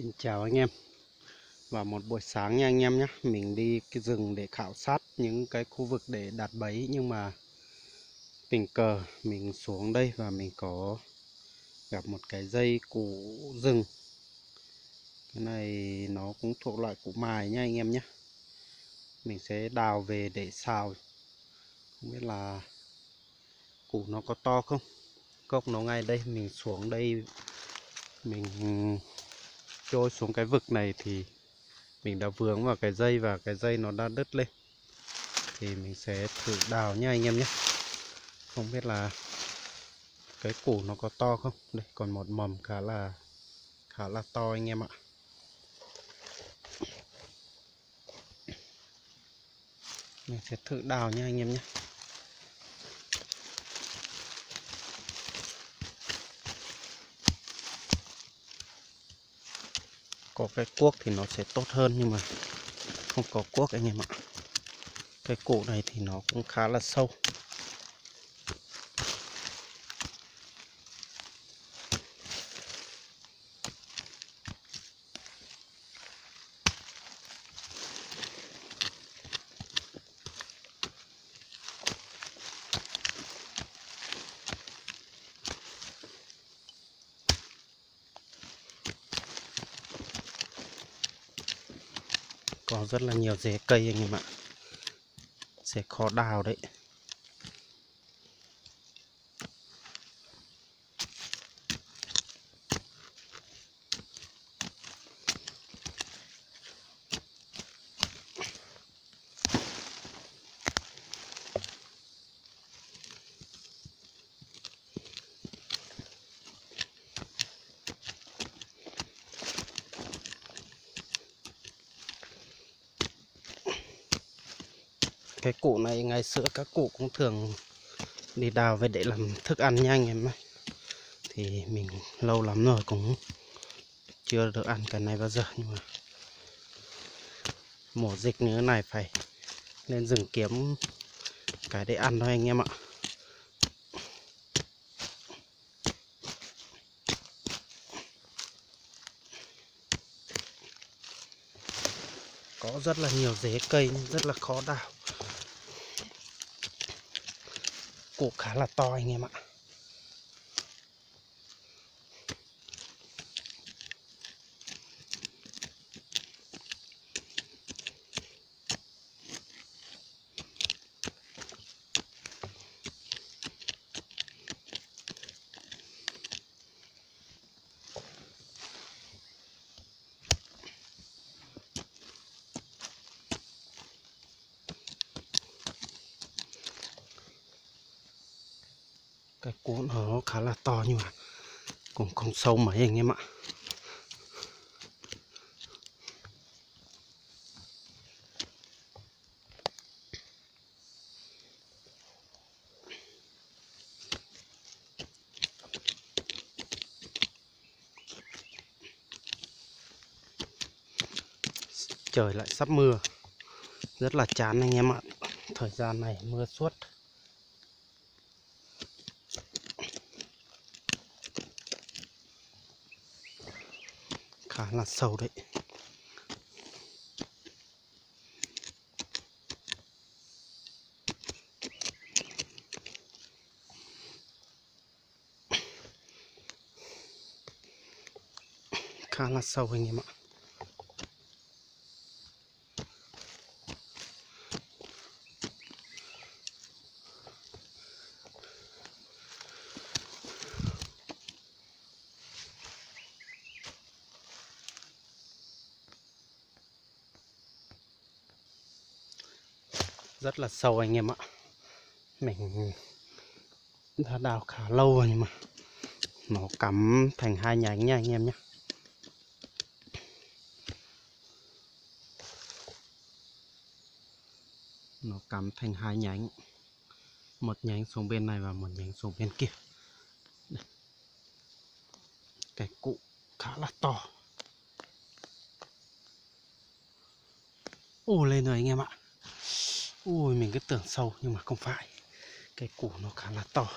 Xin chào anh em. Và một buổi sáng nha anh em nhé, Mình đi cái rừng để khảo sát những cái khu vực để đặt bẫy. Nhưng mà tình cờ, mình xuống đây và mình có gặp một cái dây củ rừng. Cái này nó cũng thuộc loại củ mài nha anh em nhé. Mình sẽ đào về để xào. Không biết là củ nó có to không? Gốc nó ngay đây, mình xuống đây mình trôi xuống cái vực này thì mình đã vướng vào cái dây và cái dây nó đã đứt lên. Thì mình sẽ thử đào nhá anh em nhé. Không biết là cái củ nó có to không? Đây, còn một mầm khá là khá là to anh em ạ. Mình sẽ thử đào nha anh em nhé. Có cái cuốc thì nó sẽ tốt hơn, nhưng mà không có cuốc anh em ạ. Cái củ này thì nó cũng khá là sâu. Có rất là nhiều rễ cây anh em ạ. Sẽ khó đào đấy. Cái củ này ngày xưa các cụ cũng thường đi đào về để làm thức ăn nhanh em ấy thì mình lâu lắm rồi cũng chưa được ăn cái này bao giờ, nhưng mà mùa dịch như thế này phải lên rừng kiếm cái để ăn thôi anh em ạ. Có rất là nhiều rễ cây nhưng rất là khó đào. ปลูกขาละตออย่างเงี้ยมะ cái cuốn nó khá là to nhưng mà cũng không sâu mấy anh em ạ. Trời lại sắp mưa. Rất là chán anh em ạ. Thời gian này mưa suốt. Khá là sâu đấy. Khá là sâu anh em ạ. Rất là sâu anh em ạ. Mình đã đào khá lâu rồi nhưng mà nó cắm thành hai nhánh nha anh em nhé. Nó cắm thành hai nhánh, một nhánh xuống bên này và một nhánh xuống bên kia. Đây. cái cụ khá là to. Ồ, lên rồi anh em ạ ui, mình cứ tưởng sâu, nhưng mà không phải. Cái củ nó khá là to.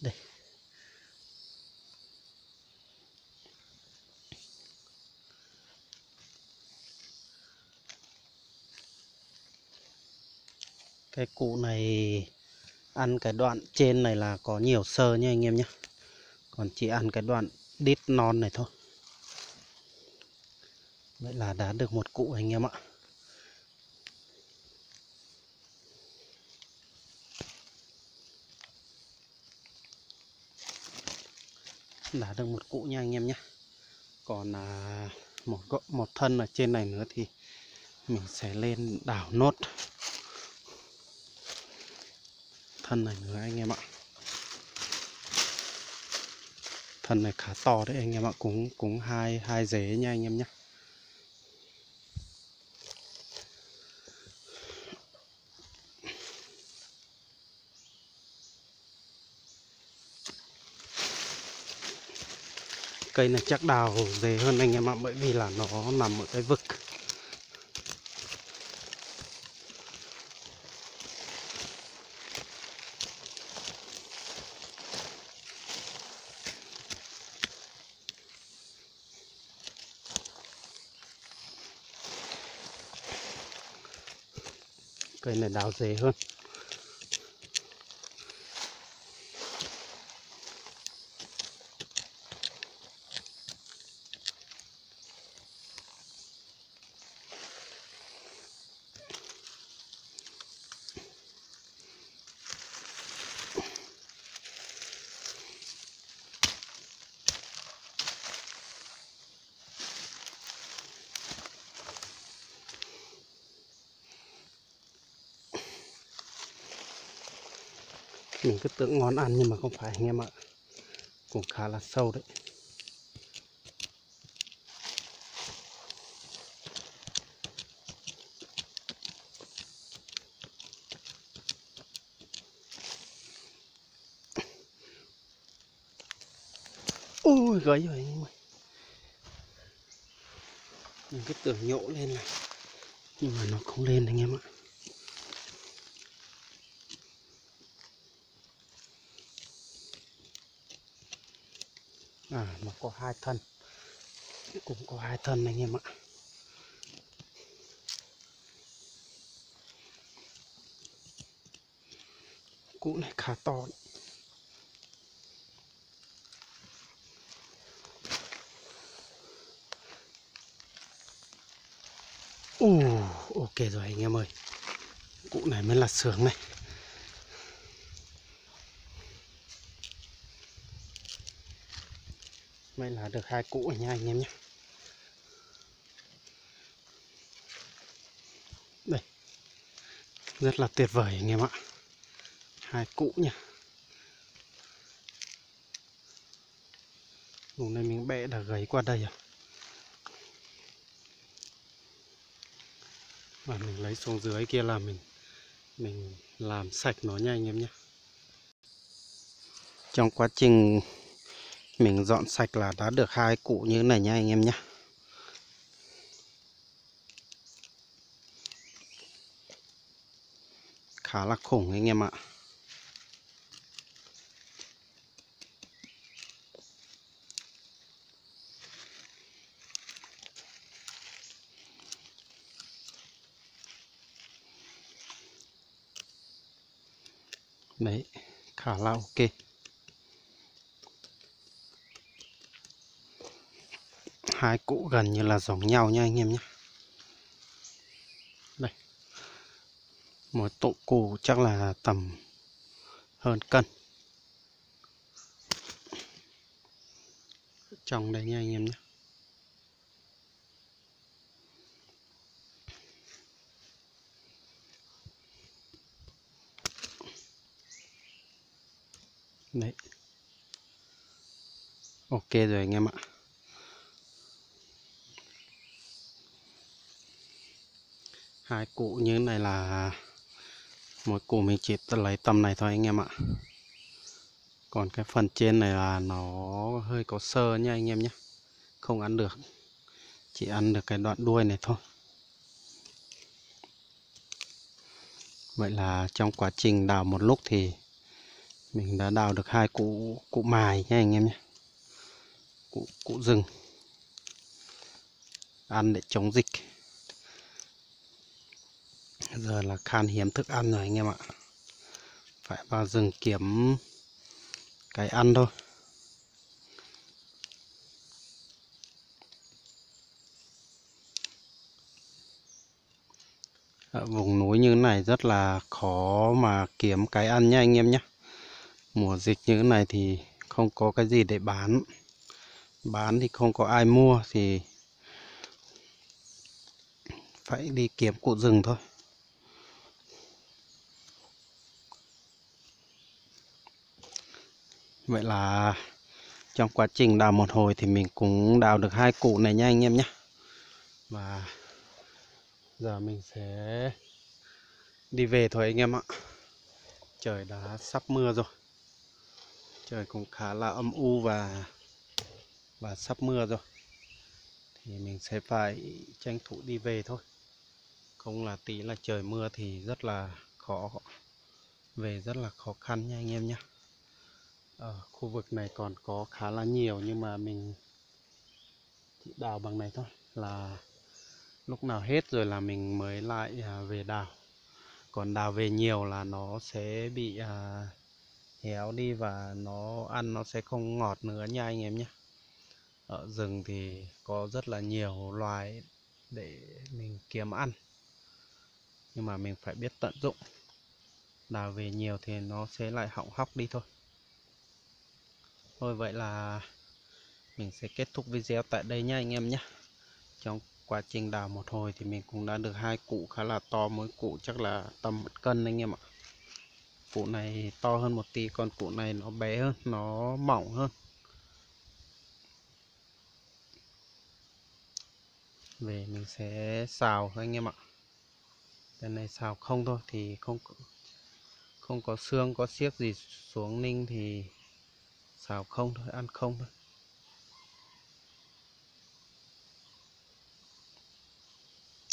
Đây. Cái củ này, ăn cái đoạn trên này là có nhiều sơ nha anh em nhé còn chỉ ăn cái đoạn đít non này thôi. Vậy là đã được một cụ anh em ạ. Đã được một cụ nha anh em nhé. Còn à, một gọ- một thân ở trên này nữa thì mình sẽ lên đảo nốt. Thân này nữa anh em ạ. Thân này khá to đấy anh em ạ cũng cũng hai hai dế nha anh em nhé. Cây này chắc đào dễ hơn anh em ạ, bởi vì là nó nằm ở cái vực. Cây này đào dễ hơn. Mình cứ tưởng ngon ăn nhưng mà không phải, anh em ạ. Cũng khá là sâu đấy. Ui gấy rồi anh em ơi. Mình cứ tưởng nhộ lên này, nhưng mà nó không lên anh em ạ. Mà có hai thân. Cũng có hai thân anh em ạ. Cụ này khá to đấy. Uh, ok rồi anh em ơi. Cụ này mới là sướng này. Vậy là được hai cũ nha anh em nhé. Đây. Rất là tuyệt vời anh em ạ. Hai cũ nhỉ Lúc này mình bẻ đã gấy qua đây à Và mình lấy xuống dưới kia là mình Mình làm sạch nó nha anh em nhé. Trong quá trình mình dọn sạch là đã được hai cụ như thế này nha anh em nhé khá là khủng anh em ạ. Đấy, khá là ok. Hai cụ gần như là giống nhau nha anh em nhé. Đây. Một tụ cụ chắc là tầm hơn cân. Trong đây nha anh em nhé. Đấy. Ok rồi anh em ạ. Hai cụ như này là mỗi cụ mình chỉ lấy tầm này thôi anh em ạ. Còn cái phần trên này là nó hơi có sơ nha anh em nhé. Không ăn được. Chỉ ăn được cái đoạn đuôi này thôi. Vậy là trong quá trình đào một lúc thì mình đã đào được hai cụ cụ mài nha anh em nhé. Cụ cụ rừng. Ăn để chống dịch giờ là khan hiếm thức ăn rồi anh em ạ. Phải vào rừng kiếm cái ăn thôi. Ở vùng núi như thế này rất là khó mà kiếm cái ăn nha anh em nhé mùa dịch như thế này thì không có cái gì để bán. Bán thì không có ai mua thì phải đi kiếm cụ rừng thôi. Vậy là trong quá trình đào một hồi thì mình cũng đào được hai cụ này nha anh em nhé. Và giờ mình sẽ đi về thôi anh em ạ. Trời đã sắp mưa rồi. Trời cũng khá là âm u và và sắp mưa rồi. Thì mình sẽ phải tranh thủ đi về thôi. Không là tí là trời mưa thì rất là khó. Về rất là khó khăn nha anh em nhé ở khu vực này còn có khá là nhiều nhưng mà mình chỉ đào bằng này thôi. Là lúc nào hết rồi là mình mới lại à, về đào. Còn đào về nhiều là nó sẽ bị à, héo đi và nó ăn nó sẽ không ngọt nữa nha anh em nhé. Ở rừng thì có rất là nhiều loài để mình kiếm ăn nhưng mà mình phải biết tận dụng. Đào về nhiều thì nó sẽ lại hỏng hóc đi thôi thôi, vậy là mình sẽ kết thúc video tại đây nha anh em nhé trong quá trình đào một hồi thì mình cũng đã được hai cụ khá là to. Mỗi cụ chắc là tầm một cân anh em ạ. Cụ này to hơn một tí, còn cụ này nó bé hơn, nó mỏng hơn. Về mình sẽ xào thôi anh em ạ. Lần này xào không thôi thì không không có xương, có xiếc gì xuống ninh thì xào không thôi, ăn không thôi.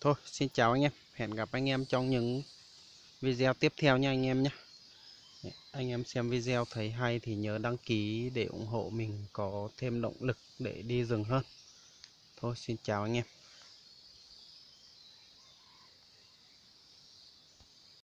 Thôi, xin chào anh em. Hẹn gặp anh em trong những video tiếp theo nha anh em nhé. Anh em xem video thấy hay thì nhớ đăng ký để ủng hộ mình có thêm động lực để đi rừng hơn. Thôi, xin chào anh em.